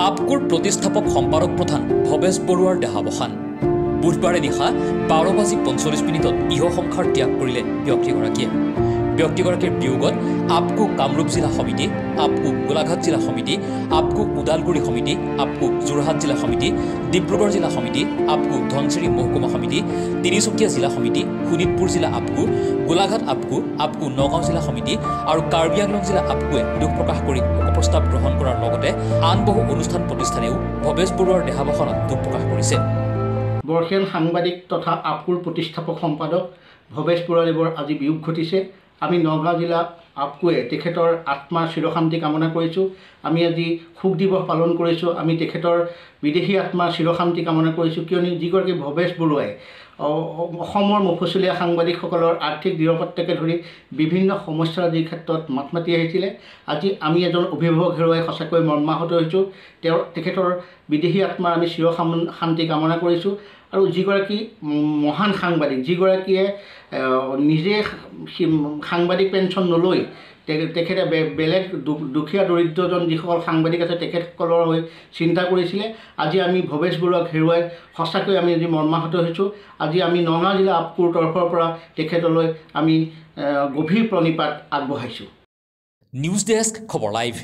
আপকোৰ প্ৰতিষ্ঠাপক সম্পাদক প্ৰধান ভৱেশ বৰুৱাৰ দেহাৱসান। বুধবাৰে নিশা বাৰ বাজি পঞ্চল্লিছ মিনিটত ইহ সংসাৰ ত্যাগ কৰিলে ব্যক্তিগৰাকীয়ে। ব্যক্তিগৰাকীৰ বিয়োগত আপকো কামৰূপ জিলা সমিতি আপকো গোলাঘাট জিলা সমিতি আপকো ওদালগুৰি সমিতি আপকো যোৰহাট জিলা সমিতি ডিব্ৰুগড় জিলা সমিতি আপকো ধনচিৰি মহকুমা সমিতি তিনিচুকীয়া জিলা সমিতি শোণিতপুৰ জিলা আপকো গোলাঘাট আপকো আপকো নগাঁও জিলা সমিতি আৰু কাৰ্বি আংলং জিলা আপকোৱে দুখ প্ৰকাশ কৰি শোকপ্ৰস্তাৱ গ্ৰহণ কৰাৰ লগতে আন বহু অনুষ্ঠান প্ৰতিষ্ঠানেও ভৱেশ বৰুৱাৰ দেহাৱসানত দুখ প্ৰকাশ কৰিছে। বৰ্ষীয়ান সাংবাদিক তথা আপকুৰ প্ৰতিষ্ঠাপক সম্পাদক ভৱেশ বৰুৱাদেৱৰ আজি বিয়োগ ঘটিছে। আমি নগাঁও জিলা আপকুৱে তেখেতৰ আত্মাৰ চিৰশান্তি কামনা কৰিছোঁ। আমি আজি শোক দিৱস পালন কৰিছোঁ। আমি তেখেতৰ বিদেশী আত্মাৰ চিৰশান্তি কামনা কৰিছোঁ। কিয়নো যিগৰাকী ভৱেশ বৰুৱাই অসমৰ মফচলীয়া সাংবাদিকসকলৰ আৰ্থিক নিৰাপত্তাকে ধৰি বিভিন্ন সমস্যাৰাজিৰ ক্ষেত্ৰত মাত মাতি আহিছিলে। আজি আমি এজন অভিভাৱক হেৰুৱাই সঁচাকৈ মৰ্মাহত হৈছোঁ। তেওঁৰ তেখেতৰ বিদেশী আত্মাৰ আমি চিৰ শান্তি কামনা কৰিছোঁ। আৰু যিগৰাকী মহান সাংবাদিক যিগৰাকীয়ে নিজে সাংবাদিক পেঞ্চন নলৈ তে- তেখেতে বেলেগ দুখীয়া দৰিদ্ৰজন যিসকল সাংবাদিক আছে তেখেতসকলৰ হৈ চিন্তা কৰিছিলে। আজি আমি ভৱেশ বৰুৱাক হেৰুৱাই সঁচাকৈ আমি আজি মৰ্মাহত হৈছোঁ। আজি আমি নগাঁও জিলা আপকুৰ তৰফৰ পৰা তেখেতলৈ আমি গভীৰ প্ৰণিপাত আগবঢ়াইছোঁ। নিউজ ডেস্ক খবৰ লাইভ।